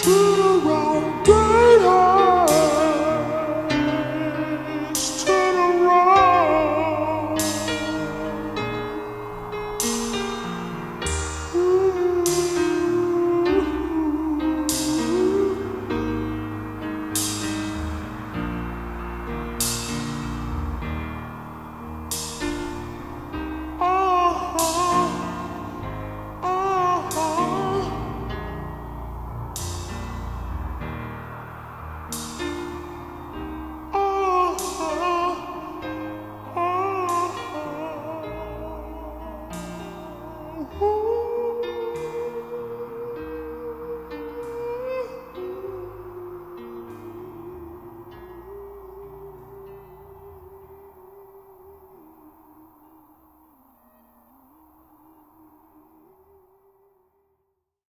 Sit around,